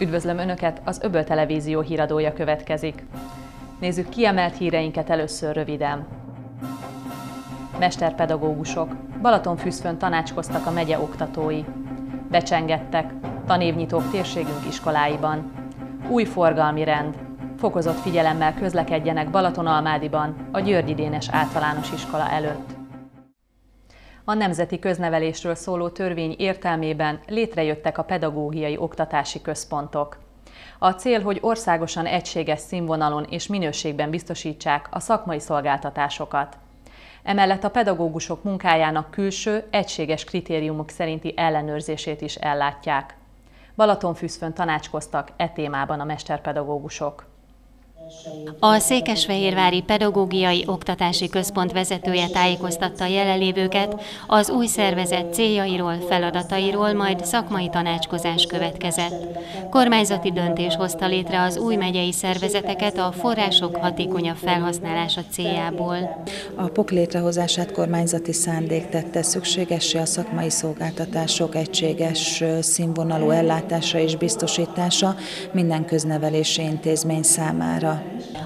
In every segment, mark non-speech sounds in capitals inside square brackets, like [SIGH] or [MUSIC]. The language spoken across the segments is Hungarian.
Üdvözlöm Önöket, az Öböl Televízió híradója következik. Nézzük kiemelt híreinket először röviden. Mesterpedagógusok. Balatonfüszfön tanácskoztak a megye oktatói. Becsengettek. Tanévnyitók térségünk iskoláiban. Új forgalmi rend. Fokozott figyelemmel közlekedjenek Balatonalmádiban, a Györgyi Dénes általános iskola előtt. A Nemzeti Köznevelésről szóló törvény értelmében létrejöttek a pedagógiai oktatási központok. A cél, hogy országosan egységes színvonalon és minőségben biztosítsák a szakmai szolgáltatásokat. Emellett a pedagógusok munkájának külső, egységes kritériumok szerinti ellenőrzését is ellátják. Balatonfüszfön tanácskoztak e témában a mesterpedagógusok. A Székesfehérvári Pedagógiai Oktatási Központ vezetője tájékoztatta a jelenlévőket az új szervezet céljairól, feladatairól, majd szakmai tanácskozás következett. Kormányzati döntés hozta létre az új megyei szervezeteket a források hatékonyabb felhasználása céljából. A POK létrehozását kormányzati szándék tette szükségessé a szakmai szolgáltatások egységes színvonalú ellátása és biztosítása minden köznevelési intézmény számára.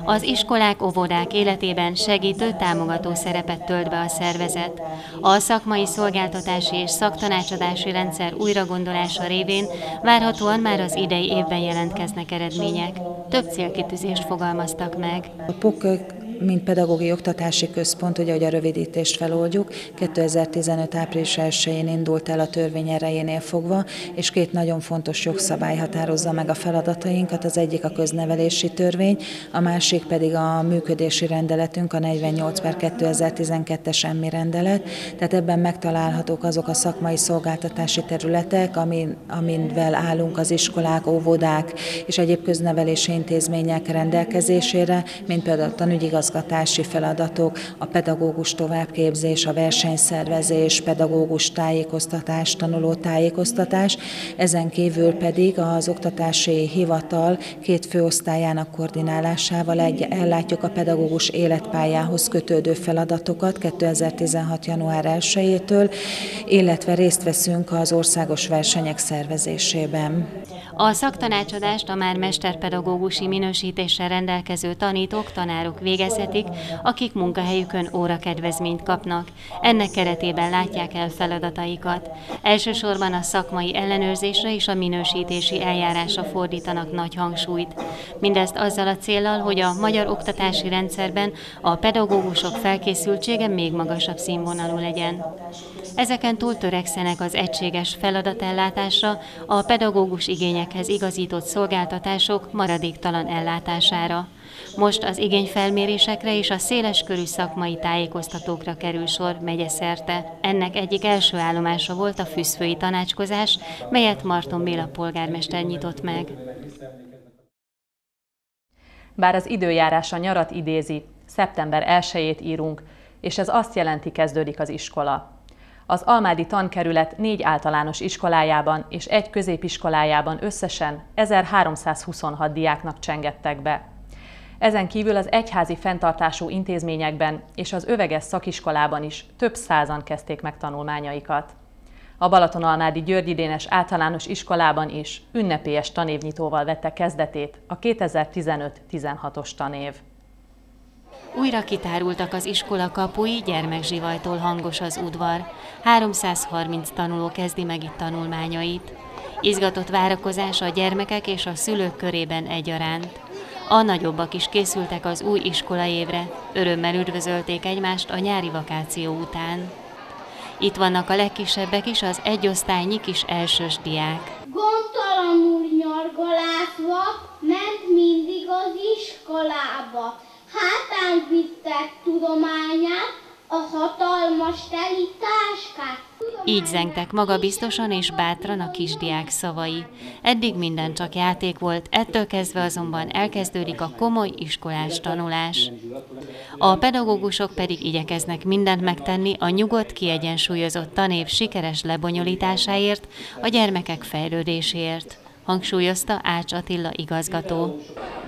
Az iskolák, óvodák életében segítő, támogató szerepet tölt be a szervezet. A szakmai szolgáltatási és szaktanácsadási rendszer újragondolása révén várhatóan már az idei évben jelentkeznek eredmények. Több célkitűzést fogalmaztak meg. A POK mint pedagógiai oktatási központ, ugye, hogy a rövidítést feloldjuk, 2015. április 1-én indult el a törvény erejénél fogva, és két nagyon fontos jogszabály határozza meg a feladatainkat, az egyik a köznevelési törvény, a másik pedig a működési rendeletünk, a 48 per 2012-es emmi rendelet, tehát ebben megtalálhatók azok a szakmai szolgáltatási területek, amin, aminvel állunk az iskolák, óvodák és egyéb köznevelési intézmények rendelkezésére, mint például a tanügyigazgatás, igazgatási feladatok, a pedagógus továbbképzés, a versenyszervezés, pedagógus tájékoztatás, tanuló tájékoztatás, ezen kívül pedig az oktatási hivatal két főosztályának koordinálásával egy, ellátjuk a pedagógus életpályához kötődő feladatokat 2016. január 1-től, illetve részt veszünk az országos versenyek szervezésében. A szaktanácsadást a már mesterpedagógusi minősítéssel rendelkező tanítók, tanárok végezhetik, akik munkahelyükön órakedvezményt kapnak. Ennek keretében látják el feladataikat. Elsősorban a szakmai ellenőrzésre és a minősítési eljárásra fordítanak nagy hangsúlyt. Mindezt azzal a célral, hogy a magyar oktatási rendszerben a pedagógusok felkészültsége még magasabb színvonalú legyen. Ezeken túl törekszenek az egységes feladatellátásra, a pedagógus igényekhez igazított szolgáltatások maradéktalan ellátására. Most az igényfelmérésekre és a széleskörű szakmai tájékoztatókra kerül sor megyeszerte. Ennek egyik első állomása volt a fűszfői tanácskozás, melyet Marton Béla polgármester nyitott meg. Bár az időjárás a nyarat idézi, szeptember 1-ét írunk, és ez azt jelenti, kezdődik az iskola. Az Almádi tankerület négy általános iskolájában és egy középiskolájában összesen 1326 diáknak csengettek be. Ezen kívül az egyházi fenntartású intézményekben és az öveges szakiskolában is több százan kezdték meg tanulmányaikat. A Balatonalmádi Györgyi Dénes általános iskolában is ünnepélyes tanévnyitóval vette kezdetét a 2015-16-os tanév. Újra kitárultak az iskola kapui, gyermekzsivajtól hangos az udvar. 330 tanuló kezdi meg itt tanulmányait. Izgatott várakozás a gyermekek és a szülők körében egyaránt. A nagyobbak is készültek az új iskolaévre, örömmel üdvözölték egymást a nyári vakáció után. Itt vannak a legkisebbek is, az egyosztálynyi kis elsős diák. Gondtalanul nyargalászva ment mindig az iskolába hátán vittek tudományát, a hatalmas teli táskát. Így zengtek magabiztosan és bátran a kisdiák szavai. Eddig minden csak játék volt, ettől kezdve azonban elkezdődik a komoly iskolás tanulás. A pedagógusok pedig igyekeznek mindent megtenni a nyugodt, kiegyensúlyozott tanév sikeres lebonyolításáért, a gyermekek fejlődéséért hangsúlyozta Ács Attila igazgató.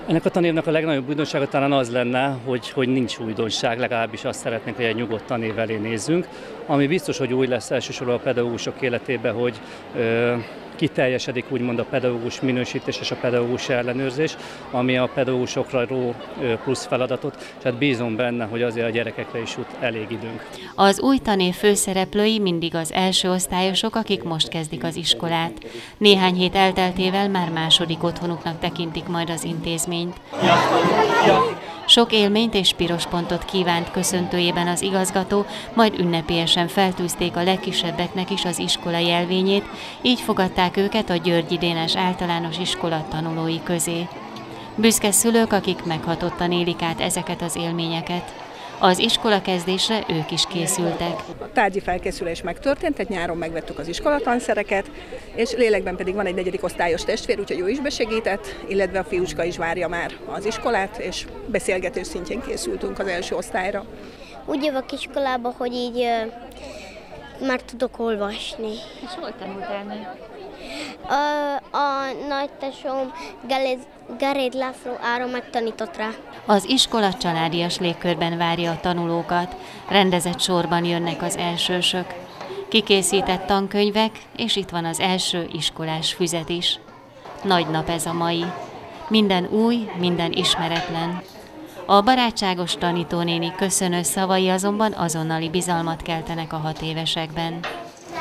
Ennek a tanévnek a legnagyobb újdonsága talán az lenne, hogy, hogy nincs újdonság, legalábbis azt szeretnénk, hogy egy nyugodt tanév elé nézzünk. Ami biztos, hogy új lesz elsősorban a pedagógusok életében, hogy ö, kiteljesedik úgymond a pedagógus minősítés és a pedagógus ellenőrzés, ami a pedagógusokra ró plusz feladatot, és hát bízom benne, hogy azért a gyerekekre is jut elég időnk. Az új tanév főszereplői mindig az első osztályosok, akik most kezdik az iskolát. Néhány hét elteltével már második otthonuknak tekintik majd az intézményt. Sok élményt és piros pontot kívánt köszöntőjében az igazgató, majd ünnepélyesen feltűzték a legkisebbeknek is az iskola jelvényét, így fogadták őket a Györgyi Dénes általános iskola tanulói közé. Büszke szülők, akik meghatottan élik át ezeket az élményeket. Az iskola kezdésre ők is készültek. A tárgyi felkészülés megtörtént, tehát nyáron megvettük az iskolatanszereket, és lélekben pedig van egy negyedik osztályos testvér, úgyhogy ő is besegített, illetve a fiúcska is várja már az iskolát, és beszélgető szintjén készültünk az első osztályra. Úgy jövök iskolába, hogy így már tudok olvasni. És hol tanultál A, a nagy tesóm Garéd László Ára megtanított rá. Az iskola családias légkörben várja a tanulókat, rendezett sorban jönnek az elsősök. Kikészített tankönyvek, és itt van az első iskolás füzet is. Nagy nap ez a mai. Minden új, minden ismeretlen. A barátságos tanítónéni köszönő szavai azonban azonnali bizalmat keltenek a hat évesekben.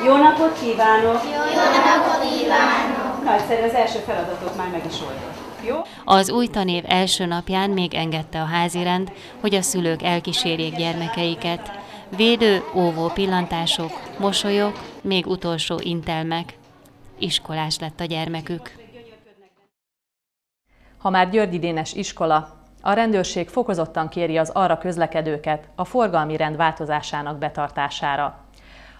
Jó napot kívánok! Jó, jó napot kívánok! Nagyszerű, az első feladatot már meg is oldott. Jó? Az új tanév első napján még engedte a házirend, hogy a szülők elkísérjék gyermekeiket. Védő, óvó pillantások, mosolyok, még utolsó intelmek. Iskolás lett a gyermekük. Ha már Györgyi Dénes iskola, a rendőrség fokozottan kéri az arra közlekedőket a forgalmi rend változásának betartására.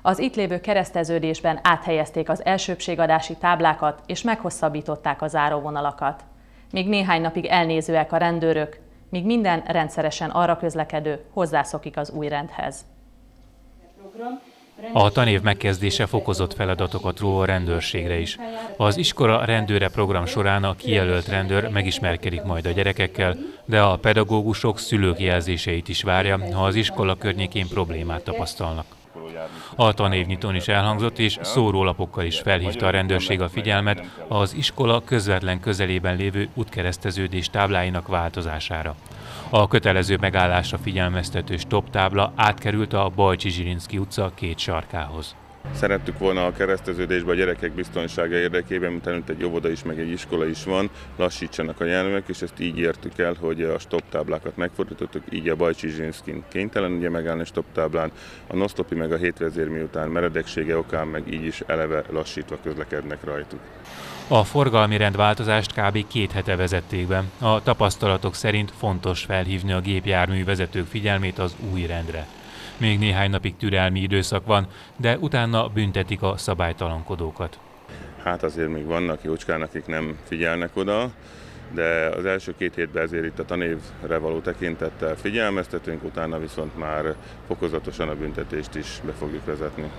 Az itt lévő kereszteződésben áthelyezték az elsőbségadási táblákat és meghosszabbították a záróvonalakat. Még néhány napig elnézőek a rendőrök, míg minden rendszeresen arra közlekedő hozzászokik az új rendhez. A tanév megkezdése fokozott feladatokat ró a rendőrségre is. Az iskola rendőre program során a kijelölt rendőr megismerkedik majd a gyerekekkel, de a pedagógusok szülők jelzéseit is várja, ha az iskola környékén problémát tapasztalnak. A tanévnyitón is elhangzott, és szórólapokkal is felhívta a rendőrség a figyelmet az iskola közvetlen közelében lévő útkereszteződés tábláinak változására. A kötelező megállásra figyelmeztető stop tábla átkerült a Bajcsi Zsirinszki utca két sarkához. Szerettük volna a kereszteződésbe a gyerekek biztonsága érdekében, mint itt egy óvoda is, meg egy iskola is van, lassítsanak a járművek, és ezt így értük el, hogy a stop táblákat megfordítottuk, így a Bajcsi Zsinszkin kénytelen ugye megállni a stop táblán, a nosztopi meg a hétvezér miután meredeksége okán meg így is eleve lassítva közlekednek rajtuk. A forgalmi rendváltozást kb. két hete vezették be. A tapasztalatok szerint fontos felhívni a gépjármű vezetők figyelmét az új rendre. Még néhány napig türelmi időszak van, de utána büntetik a szabálytalankodókat. Hát azért még vannak jócskán, akik nem figyelnek oda, de az első két hétben ezért itt a tanévre való tekintettel figyelmeztetünk, utána viszont már fokozatosan a büntetést is be fogjuk vezetni.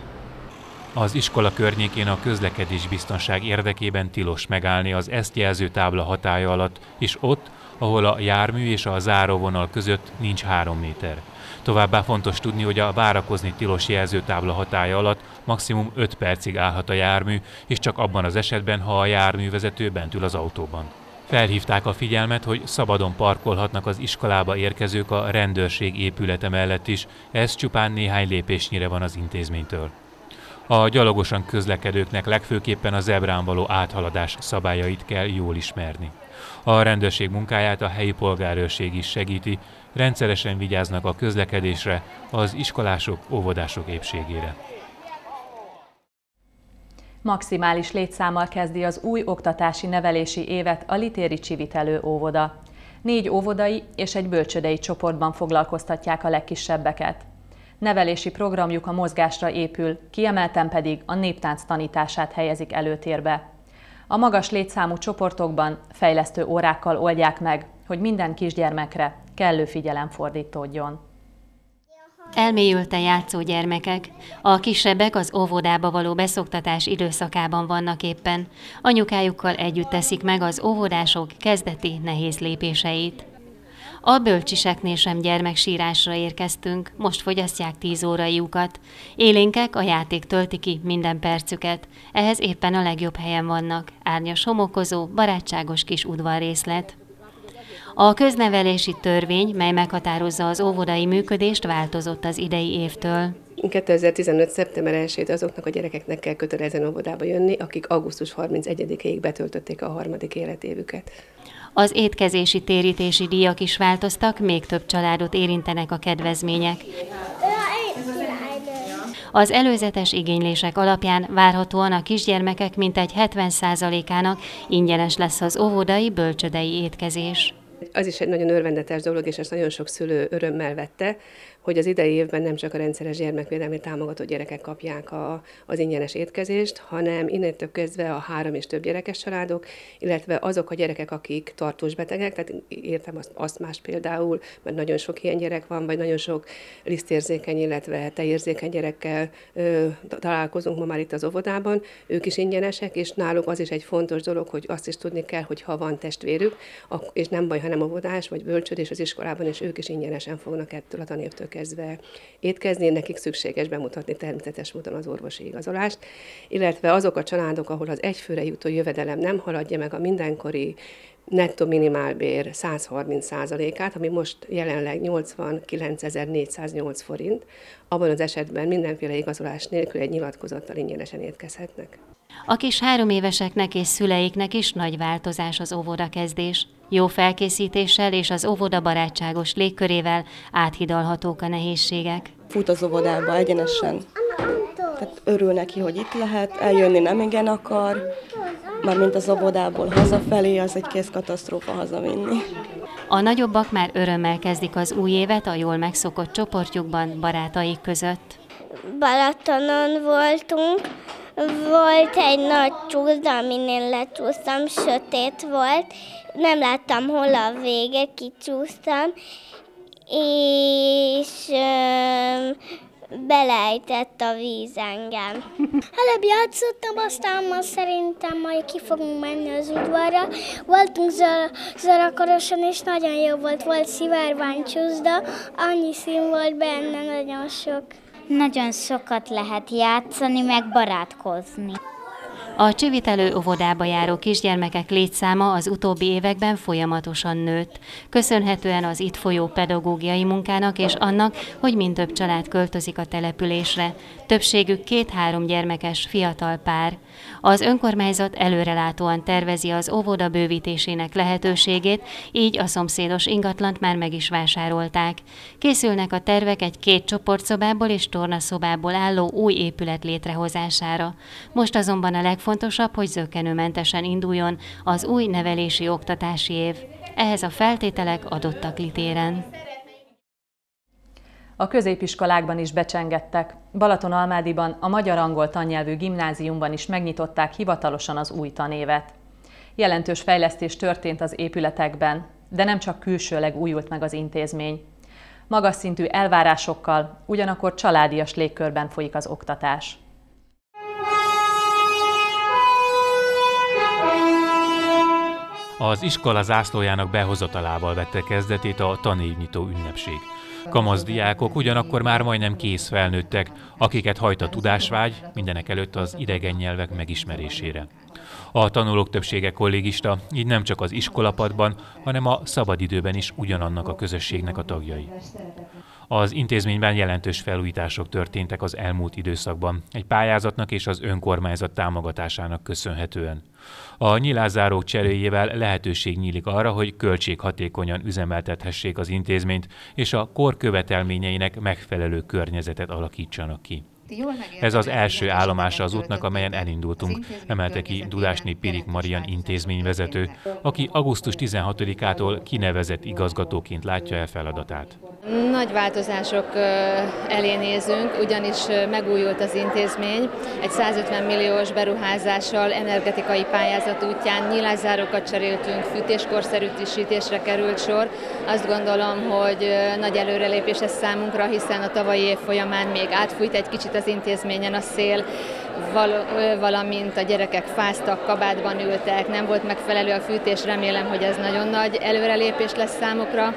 Az iskola környékén a közlekedés biztonság érdekében tilos megállni az ezt jelző tábla hatája alatt, és ott, ahol a jármű és a záróvonal között nincs három méter. Továbbá fontos tudni, hogy a várakozni tilos jelzőtábla hatája alatt maximum 5 percig állhat a jármű, és csak abban az esetben, ha a járművezető bent ül az autóban. Felhívták a figyelmet, hogy szabadon parkolhatnak az iskolába érkezők a rendőrség épülete mellett is, ez csupán néhány lépésnyire van az intézménytől. A gyalogosan közlekedőknek legfőképpen a zebrán való áthaladás szabályait kell jól ismerni. A rendőrség munkáját a helyi polgárőrség is segíti, rendszeresen vigyáznak a közlekedésre, az iskolások, óvodások épségére. Maximális létszámmal kezdi az új oktatási nevelési évet a Litéri Csivitelő óvoda. Négy óvodai és egy bölcsödei csoportban foglalkoztatják a legkisebbeket. Nevelési programjuk a mozgásra épül, kiemelten pedig a néptánc tanítását helyezik előtérbe. A magas létszámú csoportokban fejlesztő órákkal oldják meg, hogy minden kisgyermekre kellő figyelem fordítódjon. Elmélyülten játszó gyermekek. A kisebbek az óvodába való beszoktatás időszakában vannak éppen. Anyukájukkal együtt teszik meg az óvodások kezdeti nehéz lépéseit. A bölcsiseknél sem gyermeksírásra érkeztünk, most fogyasztják tíz óraiukat. Élénkek a játék tölti ki minden percüket, ehhez éppen a legjobb helyen vannak, árnyas homokozó, barátságos kis udvarrészlet. A köznevelési törvény, mely meghatározza az óvodai működést, változott az idei évtől. 2015. szeptember 1 azoknak a gyerekeknek kell kötelezően óvodába jönni, akik augusztus 31-ig betöltötték a harmadik életévüket. Az étkezési térítési díjak is változtak, még több családot érintenek a kedvezmények. Az előzetes igénylések alapján várhatóan a kisgyermekek mintegy 70%-ának ingyenes lesz az óvodai bölcsödei étkezés. Az is egy nagyon örvendetes dolog, és ezt nagyon sok szülő örömmel vette, hogy az idei évben nem csak a rendszeres gyermekvédelmi támogatott gyerekek kapják a, az ingyenes étkezést, hanem innentől kezdve a három és több gyerekes családok, illetve azok a gyerekek, akik tartós betegek, tehát értem azt, azt más például, mert nagyon sok ilyen gyerek van, vagy nagyon sok lisztérzékeny, illetve tejérzékeny gyerekkel ö, találkozunk ma már itt az óvodában, ők is ingyenesek, és náluk az is egy fontos dolog, hogy azt is tudni kell, hogy ha van testvérük, és nem baj, hanem óvodás vagy bölcsődés az iskolában, és ők is ingyenesen fognak ettől a tanévtől kezdve étkezni, nekik szükséges bemutatni természetes módon az orvosi igazolást, illetve azok a családok, ahol az egyfőre jutó jövedelem nem haladja meg a mindenkori nettó minimálbér 130%-át, ami most jelenleg 89.408 forint, abban az esetben mindenféle igazolás nélkül egy nyilatkozattal ingyenesen étkezhetnek. A kis három éveseknek és szüleiknek is nagy változás az óvoda kezdés. Jó felkészítéssel és az óvoda barátságos légkörével áthidalhatók a nehézségek. Fut az óvodába egyenesen. Tehát örül neki, hogy itt lehet, eljönni nem igen akar, már mint az óvodából hazafelé, az egy kész katasztrófa hazavinni. A nagyobbak már örömmel kezdik az új évet a jól megszokott csoportjukban, barátaik között. Balatonon voltunk, volt egy nagy csúszda, aminél lecsúsztam, sötét volt, nem láttam hol a vége, kicsúsztam, és belejtett a víz engem. [LAUGHS] Előbb játszottam, aztán ma szerintem majd ki fogunk menni az udvarra. Voltunk Zarakaroson, és nagyon jó volt. Volt szivárványcsúszda, annyi szín volt benne, nagyon sok. Nagyon sokat lehet játszani, meg barátkozni. A csivitelő óvodába járó kisgyermekek létszáma az utóbbi években folyamatosan nőtt, köszönhetően az itt folyó pedagógiai munkának és annak, hogy mind több család költözik a településre. Többségük két-három gyermekes fiatal pár. Az önkormányzat előrelátóan tervezi az óvoda bővítésének lehetőségét, így a szomszédos ingatlant már meg is vásárolták. Készülnek a tervek egy két csoportszobából és tornaszobából álló új épület létrehozására. Most azonban a legfontosabb hogy zökkenőmentesen induljon az új nevelési oktatási év. Ehhez a feltételek adottak litéren. A középiskolákban is becsengettek. Balatonalmádiban a magyar angol tannyelvű gimnáziumban is megnyitották hivatalosan az új tanévet. Jelentős fejlesztés történt az épületekben, de nem csak külsőleg újult meg az intézmény. Magas szintű elvárásokkal, ugyanakkor családias légkörben folyik az oktatás. Az iskola zászlójának behozatalával vette kezdetét a tanévnyitó ünnepség. Kamasz diákok ugyanakkor már majdnem kész felnőttek, akiket hajt a tudásvágy, mindenek előtt az idegen nyelvek megismerésére. A tanulók többsége kollégista, így nem csak az iskolapadban, hanem a szabadidőben is ugyanannak a közösségnek a tagjai. Az intézményben jelentős felújítások történtek az elmúlt időszakban, egy pályázatnak és az önkormányzat támogatásának köszönhetően. A nyilázárók cseréjével lehetőség nyílik arra, hogy költséghatékonyan üzemeltethessék az intézményt, és a kor követelményeinek megfelelő környezetet alakítsanak ki. Ez az első állomása az útnak, amelyen elindultunk, emelte ki Dudásné Pirik Marian intézményvezető, aki augusztus 16-ától kinevezett igazgatóként látja el feladatát. Nagy változások elé nézünk, ugyanis megújult az intézmény. Egy 150 milliós beruházással energetikai pályázat útján nyilázárokat cseréltünk, fűtéskorszerűsítésre került sor. Azt gondolom, hogy nagy előrelépés ez számunkra, hiszen a tavalyi év folyamán még átfújt egy kicsit az intézményen a szél, valamint a gyerekek fáztak, kabátban ültek, nem volt megfelelő a fűtés, remélem, hogy ez nagyon nagy előrelépés lesz számukra.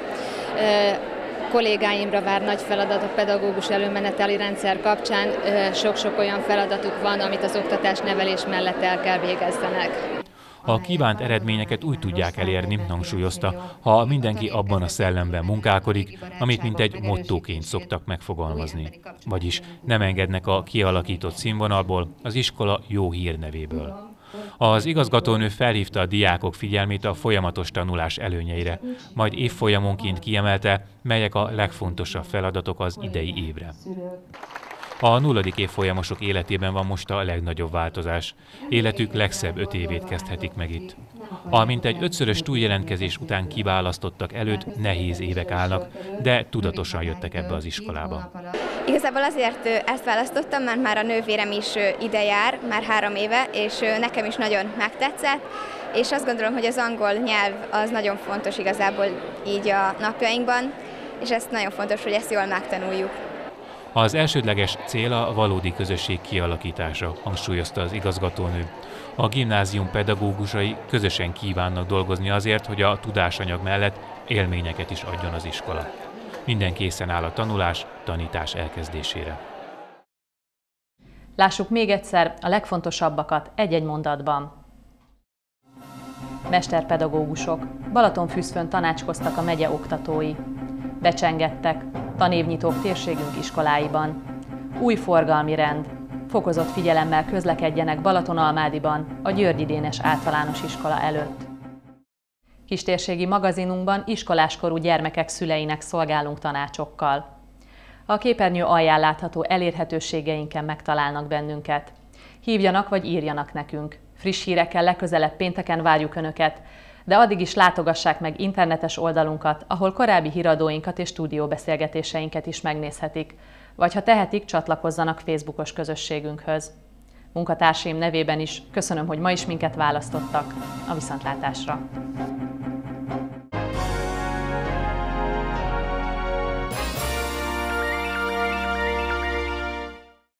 Kollégáimra vár nagy feladat a pedagógus előmeneteli rendszer kapcsán. Sok-sok olyan feladatuk van, amit az oktatás nevelés mellett el kell végezzenek. A kívánt eredményeket úgy tudják elérni, hangsúlyozta, ha mindenki abban a szellemben munkálkodik, amit mint egy mottóként szoktak megfogalmazni. Vagyis nem engednek a kialakított színvonalból, az iskola jó hírnevéből. Az igazgatónő felhívta a diákok figyelmét a folyamatos tanulás előnyeire, majd évfolyamonként kiemelte, melyek a legfontosabb feladatok az idei évre. A nulladik évfolyamosok életében van most a legnagyobb változás. Életük legszebb öt évét kezdhetik meg itt. A mintegy ötszörös túljelentkezés után kiválasztottak előtt nehéz évek állnak, de tudatosan jöttek ebbe az iskolába. Igazából azért ezt választottam, mert már a nővérem is ide jár, már három éve, és nekem is nagyon megtetszett, és azt gondolom, hogy az angol nyelv az nagyon fontos igazából így a napjainkban, és ezt nagyon fontos, hogy ezt jól megtanuljuk. Az elsődleges cél a valódi közösség kialakítása, hangsúlyozta az igazgatónő. A gimnázium pedagógusai közösen kívánnak dolgozni azért, hogy a tudásanyag mellett élményeket is adjon az iskola. Minden készen áll a tanulás, tanítás elkezdésére. Lássuk még egyszer a legfontosabbakat egy-egy mondatban. Mesterpedagógusok. Balatonfüszfön tanácskoztak a megye oktatói. Becsengettek, tanévnyitók térségünk iskoláiban. Új forgalmi rend. Fokozott figyelemmel közlekedjenek Balatonalmádiban, a Györgyi Dénes általános iskola előtt. Kistérségi magazinunkban iskoláskorú gyermekek szüleinek szolgálunk tanácsokkal. A képernyő alján látható elérhetőségeinken megtalálnak bennünket. Hívjanak vagy írjanak nekünk. Friss hírekkel legközelebb pénteken várjuk Önöket, de addig is látogassák meg internetes oldalunkat, ahol korábbi híradóinkat és stúdióbeszélgetéseinket is megnézhetik, vagy ha tehetik, csatlakozzanak Facebookos közösségünkhöz. Munkatársaim nevében is köszönöm, hogy ma is minket választottak. A viszontlátásra!